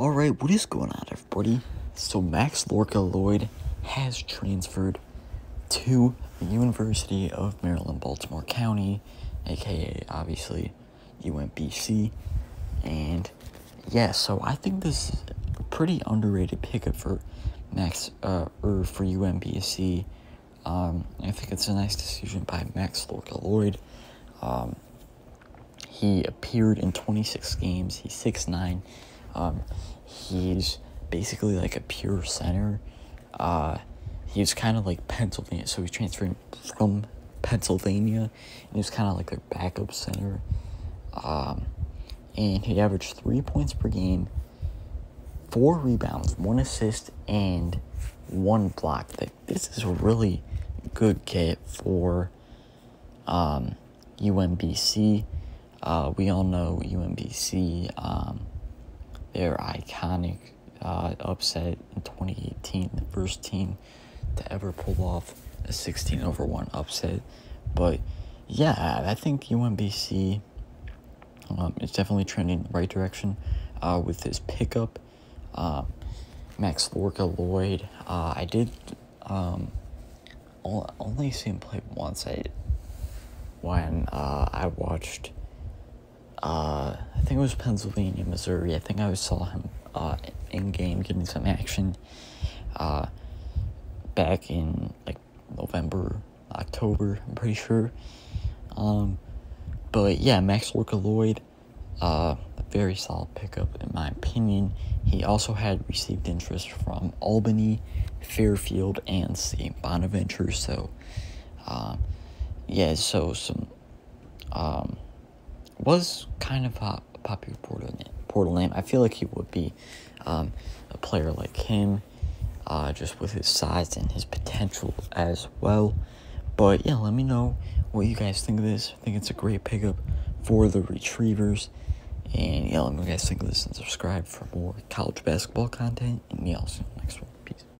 All right, what is going on, everybody? So Max Lorca Lloyd has transferred to the University of Maryland, Baltimore County, aka obviously UMBC, and yeah, so I think this is a pretty underrated pickup for Max uh, or for UMBC. Um, I think it's a nice decision by Max Lorca Lloyd. Um, he appeared in 26 games. He's 6'9". Um, he's basically like a pure center. Uh, he's kind of like Pennsylvania. So he's transferring from Pennsylvania. And he's kind of like their backup center. Um, and he averaged three points per game, four rebounds, one assist, and one block. Like, this is a really good kit for um, UMBC. Uh, we all know UMBC, um, their iconic uh, upset in 2018, the first team to ever pull off a 16 over 1 upset. But yeah, I think UMBC um, is definitely trending in the right direction uh, with his pickup. Uh, Max Lorca Lloyd, uh, I did um, only see him play once. I when uh, I watched uh, think it was Pennsylvania, Missouri. I think I saw him uh, in game getting some action uh, back in like November, October. I'm pretty sure. Um, but yeah, Max Lloyd, uh, a very solid pickup in my opinion. He also had received interest from Albany, Fairfield, and St. Bonaventure. So, uh, yeah, so some um, was kind of a popular portal name. Portal name. I feel like he would be um, a player like him, uh, just with his size and his potential as well. But yeah, let me know what you guys think of this. I think it's a great pickup for the Retrievers. And yeah, let me know what you guys think of this and subscribe for more college basketball content. And yeah, I'll see you next one.